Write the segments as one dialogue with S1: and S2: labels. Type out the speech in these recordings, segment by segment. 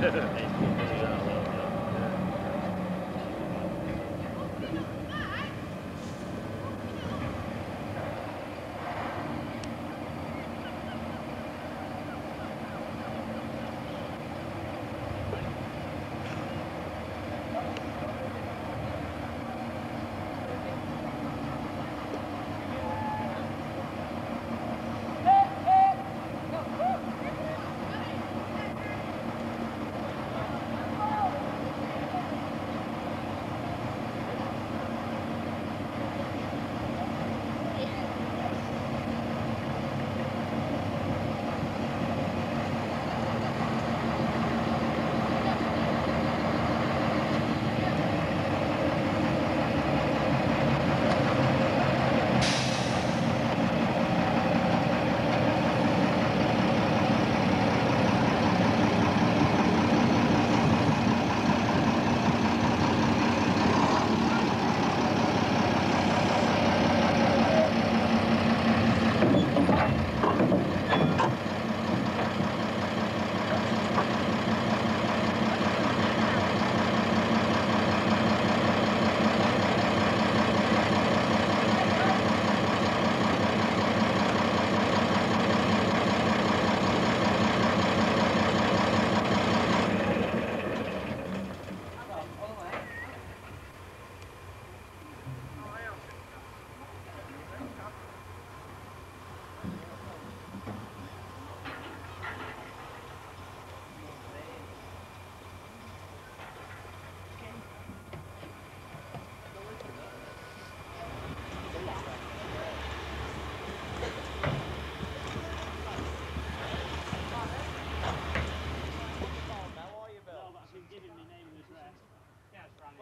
S1: Yeah.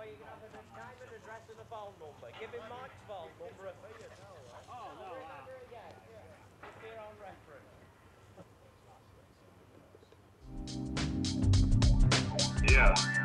S2: Well, you can have name and address and a phone number. Give him Mike's phone number. Oh, no. Yeah. Just for your reference.
S3: Yeah.